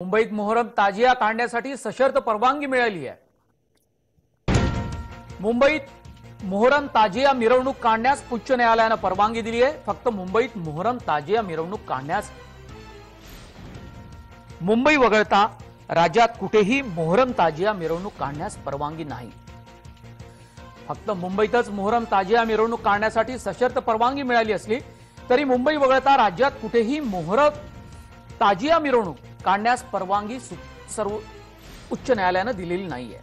मुंबईत मोहरम ताजिया काढण्यासाठी सशर्त परवानगी मिळाली आहे. मुंबईत मोहरम ताजिया मिरवणूक काढण्यास उच्च न्यायालयानं परवानगी दिली आहे. फक्त मुंबईत मोहरम ताजिया मिरवणूक काढण्यास मुंबई वगळता राज्यात कुठेही मोहरम ताजिया मिरवणूक काढण्यास परवानगी नाही. फक्त मुंबईतच मोहरम ताजिया मिरवणूक काढण्यासाठी सशर्त परवानगी मिळाली असली तरी मुंबई वगळता राज्यात कुठेही मोहरम ताजिया मिरवणूक काढण्यास परवानगी सर्व उच्च दिलेली नाहीये.